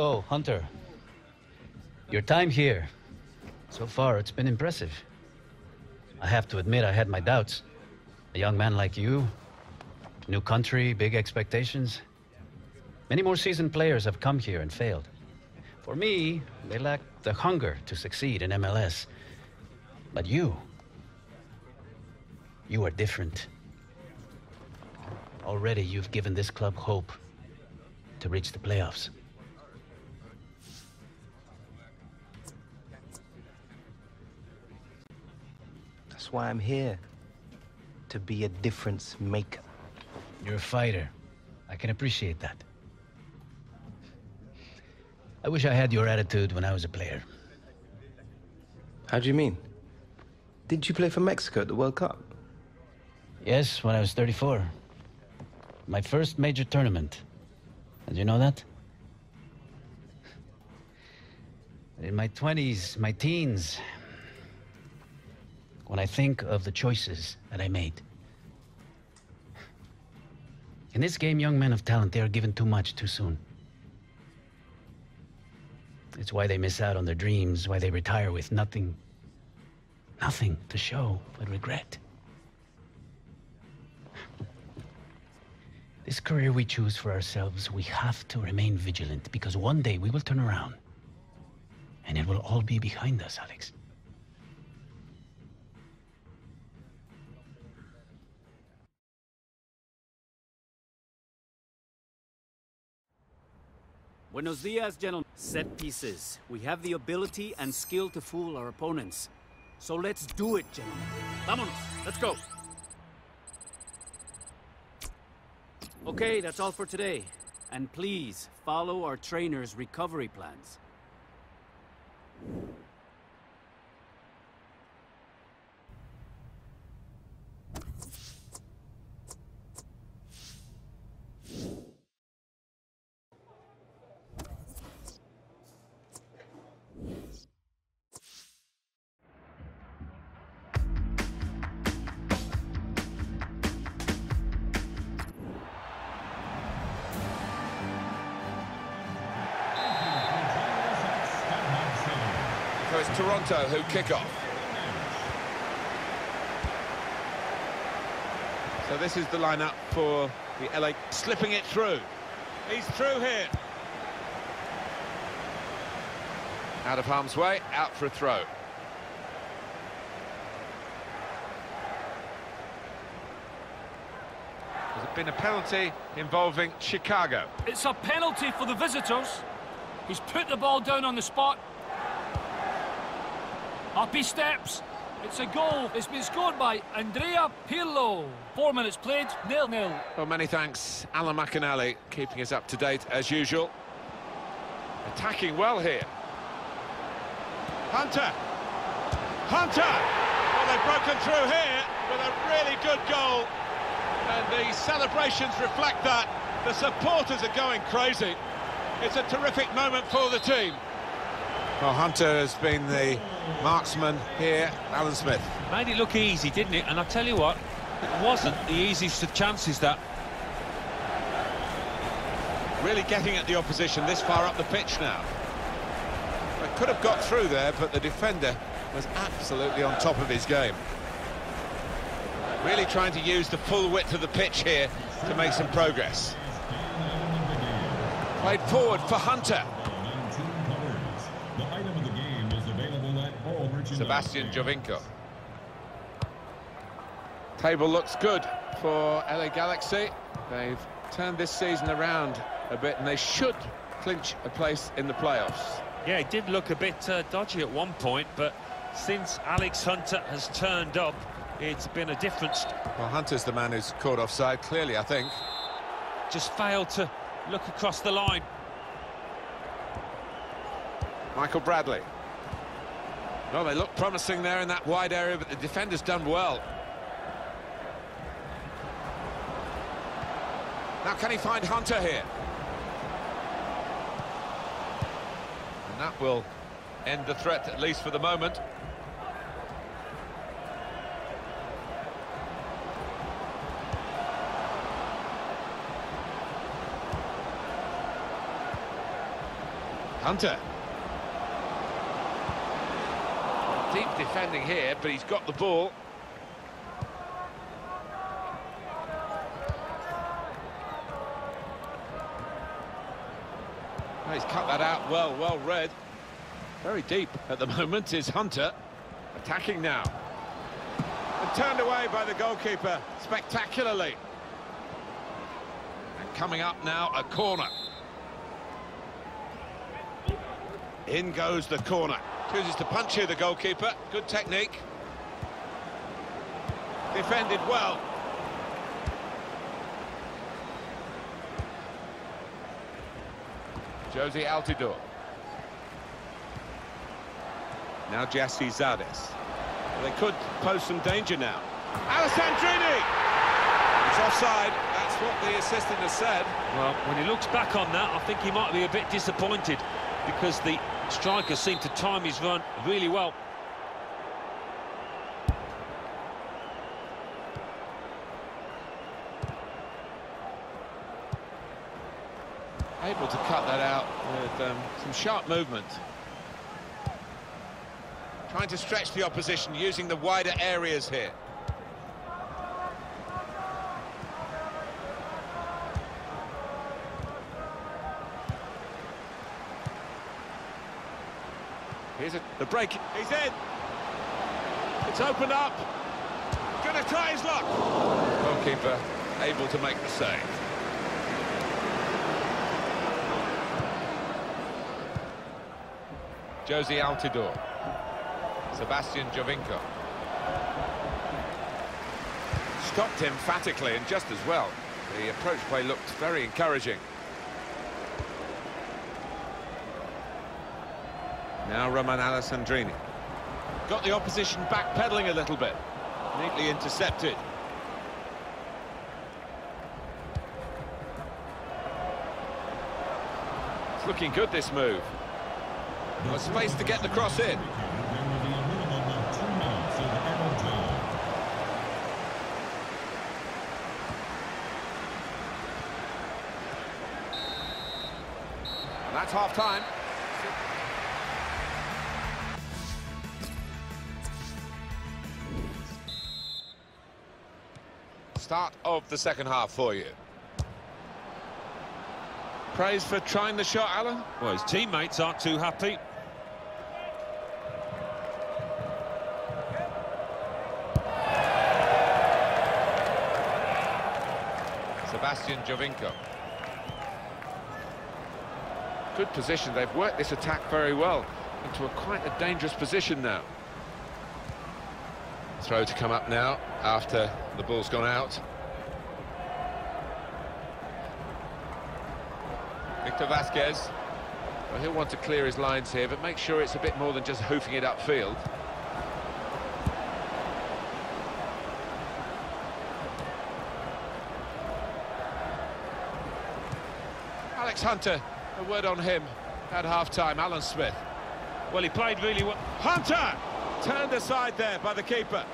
So, Hunter, your time here, so far it's been impressive. I have to admit I had my doubts. A young man like you, new country, big expectations. Many more seasoned players have come here and failed. For me, they lack the hunger to succeed in MLS. But you, you are different. Already you've given this club hope to reach the playoffs. That's why I'm here. To be a difference maker. You're a fighter. I can appreciate that. I wish I had your attitude when I was a player. How do you mean? Did you play for Mexico at the World Cup? Yes, when I was 34. My first major tournament. Did you know that? In my 20s, my teens, when I think of the choices that I made. In this game, young men of talent, they are given too much too soon. It's why they miss out on their dreams, why they retire with nothing, nothing to show but regret. This career we choose for ourselves, we have to remain vigilant because one day we will turn around and it will all be behind us, Alex. Buenos dias, gentlemen. Set pieces. We have the ability and skill to fool our opponents. So let's do it, gentlemen. Vámonos. Let's go. Okay, that's all for today. And please, follow our trainer's recovery plans. It's Toronto who kick off. So this is the lineup for the LA slipping it through. He's through here. Out of harm's way, out for a throw. There's been a penalty involving Chicago. It's a penalty for the visitors. He's put the ball down on the spot. Up he steps. It's a goal. It's been scored by Andrea Pirlo. Four minutes played, nil-nil. Well, many thanks, Alan McInally, keeping us up to date as usual. Attacking well here. Hunter! Hunter! Well, they've broken through here with a really good goal. And the celebrations reflect that. The supporters are going crazy. It's a terrific moment for the team. Well, Hunter has been the marksman here, Alan Smith. Made it look easy, didn't it? And I tell you what, it wasn't the easiest of chances, that. Really getting at the opposition this far up the pitch now. They could have got through there, but the defender was absolutely on top of his game. Really trying to use the full width of the pitch here to make some progress. Played forward for Hunter. Sebastian Giovinco. Table looks good for LA Galaxy. They've turned this season around a bit and they should clinch a place in the playoffs. Yeah, it did look a bit uh, dodgy at one point, but since Alex Hunter has turned up, it's been a difference. Well, Hunter's the man who's caught offside, clearly, I think. Just failed to look across the line. Michael Bradley. Well, they look promising there in that wide area, but the defender's done well. Now, can he find Hunter here? And that will end the threat, at least for the moment. Hunter. Deep defending here, but he's got the ball. Oh, he's cut that out well, well read. Very deep at the moment is Hunter. Attacking now. And turned away by the goalkeeper spectacularly. And coming up now, a corner. In goes the corner. Chooses to punch here, the goalkeeper. Good technique. Defended well. Jozy Altidore. Now Jesse Zades. Well, they could pose some danger now. Alessandrini! It's offside. That's what the assistant has said. Well, when he looks back on that, I think he might be a bit disappointed because the striker seemed to time his run really well. Able to cut that out with um, some sharp movement. Trying to stretch the opposition using the wider areas here. Here's a, the break. He's in. It's opened up. Gonna try his luck. Goalkeeper able to make the save. Jozy Altidore. Sebastian Giovinco. Stopped emphatically and just as well. The approach play looked very encouraging. Now Romain Alessandrini. Got the opposition backpedaling a little bit. Neatly intercepted. It's looking good, this move. Got space to get the cross in. And that's half-time. Start of the second half for you. Praise for trying the shot, Alan? Well, his teammates aren't too happy. Sebastian Giovinco. Good position. They've worked this attack very well into a quite a dangerous position now. Throw to come up now after the ball's gone out. Victor Vasquez. Well, he'll want to clear his lines here, but make sure it's a bit more than just hoofing it upfield. Alex Hunter, a word on him at half-time. Alan Smith. Well, he played really well. Hunter! Turned aside there by the keeper.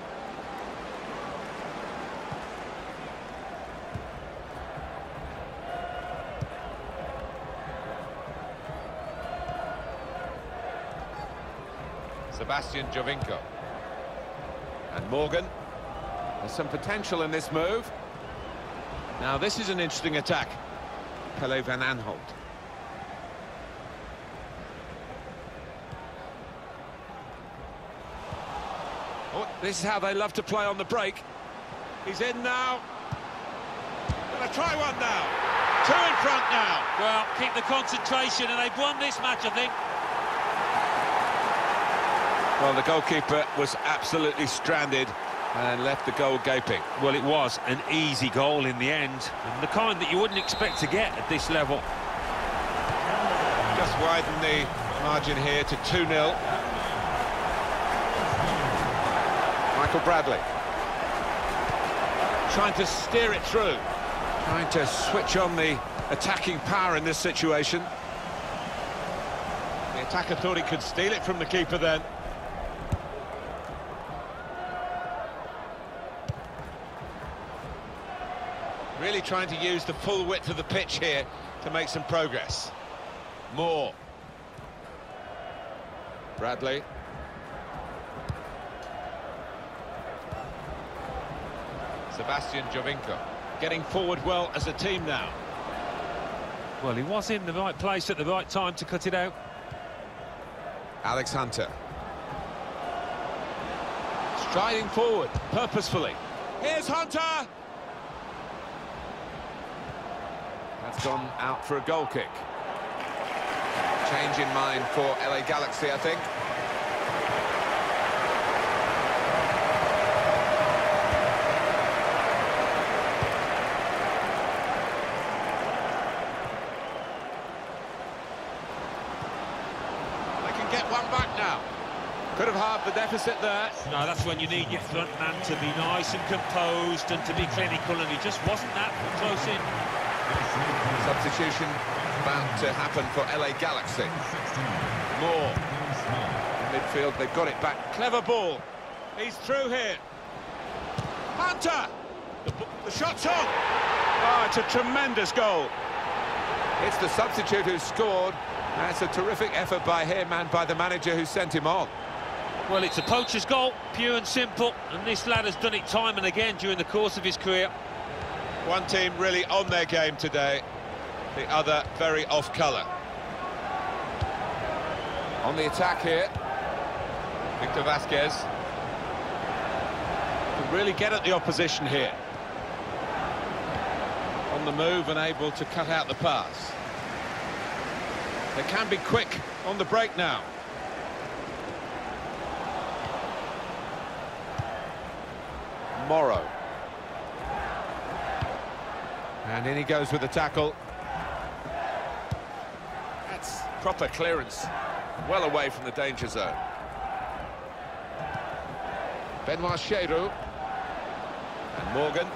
Sebastian Giovinco. And Morgan. There's some potential in this move. Now, this is an interesting attack. Pele van Aanholt. This is how they love to play on the break. He's in now. Gonna try one now. Two in front now. Well, keep the concentration, and they've won this match, I think. Well, the goalkeeper was absolutely stranded and left the goal gaping. Well, it was an easy goal in the end, and the kind that you wouldn't expect to get at this level. Just widen the margin here to 2-0. Michael Bradley. Trying to steer it through. Trying to switch on the attacking power in this situation. The attacker thought he could steal it from the keeper then. Really trying to use the full width of the pitch here to make some progress. Moore. Bradley. Sebastian Giovinco getting forward well as a team now. Well, he was in the right place at the right time to cut it out. Alex Hunter. Striding forward, purposefully. Here's Hunter! That's gone out for a goal kick. Change in mind for LA Galaxy, I think. They can get one back now. Could have halved the deficit there. No, that's when you need your front man to be nice and composed and to be clinical, and he just wasn't that close in. Substitution about to happen for LA Galaxy. More. In midfield, they've got it back. Clever ball. He's through here. Hunter! The, the shot's on! Oh, it's a tremendous goal. It's the substitute who scored. That's a terrific effort by him and by the manager who sent him on. Well, it's a poacher's goal, pure and simple, and this lad has done it time and again during the course of his career. One team really on their game today, the other very off colour. On the attack here, Victor Vasquez. Can really get at the opposition here. On the move and able to cut out the pass. They can be quick on the break now. Morrow. And in he goes with the tackle. That's proper clearance. Well away from the danger zone. Benoit Cheyrou. And Morgan.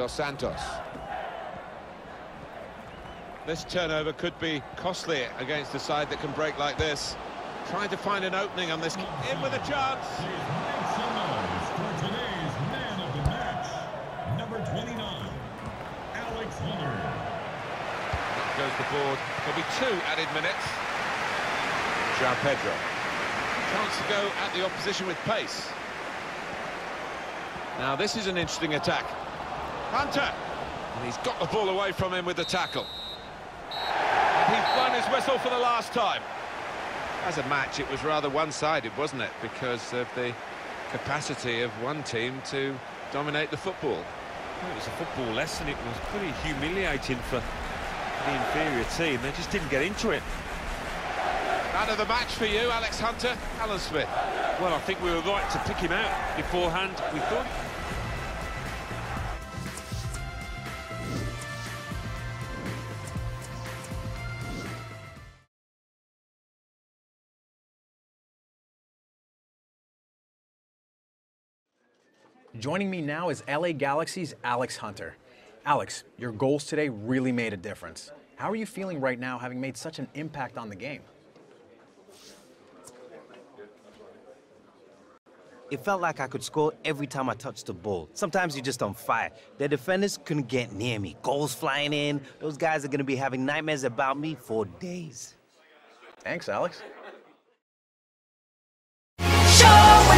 Dos Santos. This turnover could be costly against a side that can break like this. Trying to find an opening on this. In with a chance. today's man of the match, number 29, Alex Hunter. Goes the board. There'll be two added minutes. João Pedro. Chance to go at the opposition with pace. Now this is an interesting attack. Hunter! And he's got the ball away from him with the tackle. And he's blown his whistle for the last time. As a match, it was rather one-sided, wasn't it? Because of the capacity of one team to dominate the football. Well, it was a football lesson. It was pretty humiliating for the inferior team. They just didn't get into it. Man of the match for you, Alex Hunter, Alan Smith. Well, I think we were right to pick him out beforehand. We thought Joining me now is LA Galaxy's Alex Hunter. Alex, your goals today really made a difference. How are you feeling right now having made such an impact on the game? It felt like I could score every time I touched the ball. Sometimes you're just on fire. The defenders couldn't get near me. Goals flying in. Those guys are going to be having nightmares about me for days. Thanks, Alex. Show